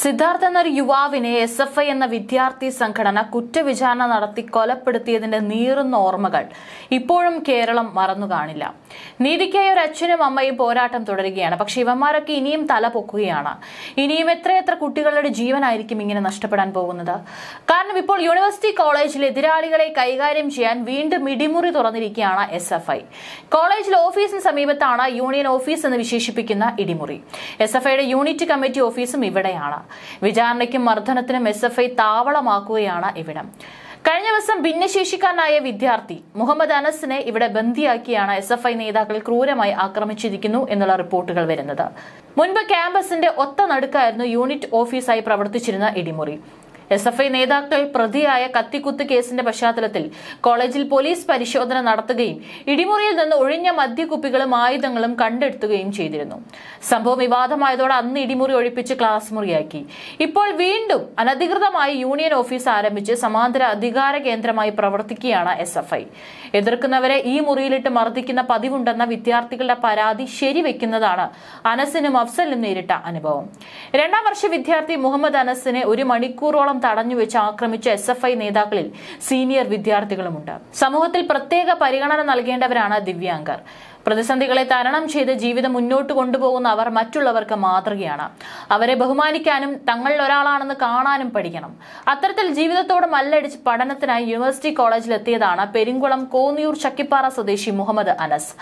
സിദ്ധാർത്ഥ് എന്നൊരു യുവാവിനെ S F I എന്ന വിദ്യാർത്ഥി സംഘടന കുറ്റവിചാരണ നടത്തി കൊലപ്പെടുത്തിയതിന്റെ നീറുന്ന ഓർമ്മകൾ ഇപ്പോഴും കേരളം മറന്നു കാണില്ല. നീതിക്കായി ഒരു അച്ഛനും അമ്മയും പോരാട്ടം തുടരുകയാണ്. പക്ഷെ ഇവന്മാരൊക്കെ ഇനിയും തല പൊക്കുകയാണ് ഇനിയും എത്രയെത്ര കുട്ടികളുടെ ജീവനായിരിക്കും ഇങ്ങനെ നഷ്ടപ്പെടാൻ പോകുന്നത്? കാരണം ഇപ്പോൾ യൂണിവേഴ്സിറ്റി കോളേജിൽ എതിരാളികളെ കൈകാര്യം ചെയ്യാൻ വീണ്ടും ഇടിമുറി തുറന്നിരിക്കുകയാണ് എസ് എഫ് ഐ. കോളേജിലെ ഓഫീസിന് സമീപത്താണ് യൂണിയൻ ഓഫീസ് എന്ന് വിശേഷിപ്പിക്കുന്ന ഇടിമുറി. എസ് എഫ് ഐയുടെ യൂണിറ്റ് കമ്മിറ്റി ഓഫീസും ഇവിടെയാണ്. വിചാരണയ്ക്കും മർദ്ദനത്തിനും എസ് എഫ് ഐ താവളമാക്കുകയാണ് ഇവിടം. കഴിഞ്ഞ ദിവസം ഭിന്നശേഷിക്കാരനായ വിദ്യാർത്ഥി മുഹമ്മദ് അനസിനെ ഇവിടെ ബന്ദിയാക്കിയാണ് എസ് എഫ് ഐ നേതാക്കൾ ക്രൂരമായി ആക്രമിച്ചിരിക്കുന്നു എന്നുള്ള റിപ്പോർട്ടുകൾ വരുന്നത്. മുൻപ് ക്യാമ്പസിന്റെ ഒത്ത നടുക്കായിരുന്നു യൂണിറ്റ് ഓഫീസായി പ്രവർത്തിച്ചിരുന്ന ഇടിമുറി. എസ് എഫ് ഐ നേതാക്കൾ പ്രതിയായ കത്തിക്കുത്ത് കേസിന്റെ പശ്ചാത്തലത്തിൽ കോളേജിൽ പോലീസ് പരിശോധന നടത്തുകയും ഇടിമുറിയിൽ നിന്ന് ഒഴിഞ്ഞ മദ്യക്കുപ്പികളും ആയുധങ്ങളും കണ്ടെടുത്തുകയും ചെയ്തിരുന്നു. സംഭവം വിവാദമായതോടെ അന്ന് ഇടിമുറി ഒഴിപ്പിച്ച് ക്ലാസ് മുറിയാക്കി. ഇപ്പോൾ വീണ്ടും അനധികൃതമായി യൂണിയൻ ഓഫീസ് ആരംഭിച്ച് സമാന്തര അധികാര കേന്ദ്രമായി പ്രവർത്തിക്കുകയാണ് എസ് എഫ് ഐ. എതിർക്കുന്നവരെ ഈ മുറിയിലിട്ട് മർദ്ദിക്കുന്ന പതിവുണ്ടെന്ന വിദ്യാർത്ഥികളുടെ പരാതി ശരിവെക്കുന്നതാണ് അനസിനും അഫ്സലിനും നേരിട്ട അനുഭവം. രണ്ടാം വർഷ വിദ്യാർത്ഥി മുഹമ്മദ് അനസിനെ ഒരു മണിക്കൂറോളം തടഞ്ഞുവെച്ച് ആക്രമിച്ച എസ് എഫ് ഐ നേതാക്കളിൽ സീനിയർ വിദ്യാർത്ഥികളുമുണ്ട്. സമൂഹത്തിൽ പ്രത്യേക പരിഗണന നൽകേണ്ടവരാണ് ദിവ്യാംഗർ പ്രതിസന്ധികളെ തരണം ചെയ്ത് ജീവിതം മുന്നോട്ട് കൊണ്ടുപോകുന്ന അവർ മറ്റുള്ളവർക്ക് മാതൃകയാണ്. അവരെ ബഹുമാനിക്കാനും തങ്ങളിൽ ഒരാളാണെന്ന് കാണാനും പഠിക്കണം. അത്തരത്തിൽ ജീവിതത്തോട് മല്ലടിച്ച് പഠനത്തിനായി യൂണിവേഴ്സിറ്റി കോളേജിൽ എത്തിയതാണ് പെരിങ്കുളം കോന്നിയൂർ ചക്കിപ്പാറ സ്വദേശി മുഹമ്മദ് അനസ്.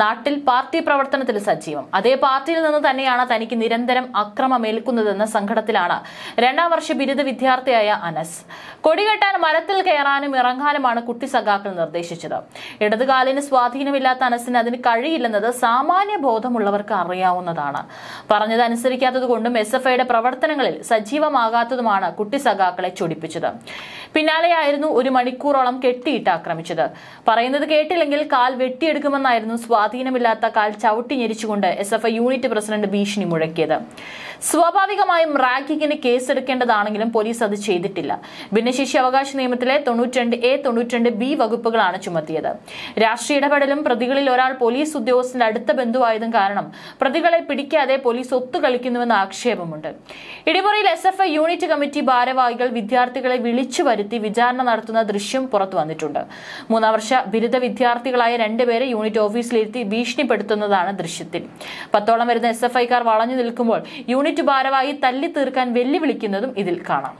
നാട്ടിൽ പാർട്ടി പ്രവർത്തനത്തിൽ സജീവം. അതേ പാർട്ടിയിൽ നിന്ന് തന്നെയാണ് തനിക്ക് നിരന്തരം അക്രമമേൽക്കുന്നതെന്ന സംഘടത്തിലാണ് രണ്ടാം വർഷ ബിരുദ വിദ്യാർത്ഥിയായ അനസ്. കൊടികെട്ടാൻ മരത്തിൽ കയറാനും ഇറങ്ങാനുമാണ് കുട്ടി സഖാക്കൾ നിർദ്ദേശിച്ചത്. ഇടതുകാലിന് സ്വാധീനമില്ലാത്ത അനസിന് അതിന് കഴിയില്ലെന്നത് സാമാന്യ ബോധമുള്ളവർക്ക് അറിയാവുന്നതാണ്. പറഞ്ഞത് അനുസരിക്കാത്തത് കൊണ്ടും എസ് എഫ് ഐയുടെ പ്രവർത്തനങ്ങളിൽ സജീവമാകാത്തതുമാണ് കുട്ടി സഖാക്കളെ ചൊടിപ്പിച്ചത്. പിന്നാലെയായിരുന്നു ഒരു മണിക്കൂറോളം കെട്ടിയിട്ട് ആക്രമിച്ചത്. പറയുന്നത് കേട്ടില്ലെങ്കിൽ കാൽ വെട്ടിയെടുക്കുമെന്നായിരുന്നു സ്വാധീനമില്ലാത്ത കാൽ ചവിട്ടി ഞെരിച്ചുകൊണ്ട് S F I unit president ഭീഷണി മുഴക്കിയത്. സ്വാഭാവികമായും റാങ്കിങ്ങിന് കേസെടുക്കേണ്ടതാണെങ്കിലും പോലീസ് അത് ചെയ്തിട്ടില്ല. ഭിന്നശേഷി അവകാശ നിയമത്തിലെ തൊണ്ണൂറ്റിരണ്ട് എ തൊണ്ണൂറ്റിരണ്ട് ബി വകുപ്പുകളാണ് ചുമത്തിയത്. രാഷ്ട്രീയ ഇടപെടലും പ്രതികളിൽ ഒരാൾ പോലീസ് ഉദ്യോഗസ്ഥന്റെ അടുത്ത ബന്ധുവായതും കാരണം പ്രതികളെ പിടിക്കാതെ പോലീസ് ഒത്തുകളിക്കുന്നുവെന്ന ആക്ഷേപമുണ്ട്. ഇടിമുറിയിൽ S F I unit committee ഭാരവാഹികൾ വിദ്യാർത്ഥികളെ വിളിച്ചു വരുത്തി വിചാരണ നടത്തുന്ന ദൃശ്യം പുറത്തു വന്നിട്ടുണ്ട്. മൂന്നാം വർഷ ബിരുദ വിദ്യാർത്ഥികളായ രണ്ടുപേരെ യൂണിറ്റ് ഓഫീസിലിരുത്തി ഭീഷണിപ്പെടുത്തുന്നതാണ് ദൃശ്യത്തിൽ. പത്തോളം വരുന്ന എസ് എഫ് ഐക്കാർ വളഞ്ഞു നിൽക്കുമ്പോൾ യൂണിറ്റ് ഭാരവാഹി തല്ലി തീർക്കാൻ വെല്ലുവിളിക്കുന്നതും ഇതിൽ കാണാം.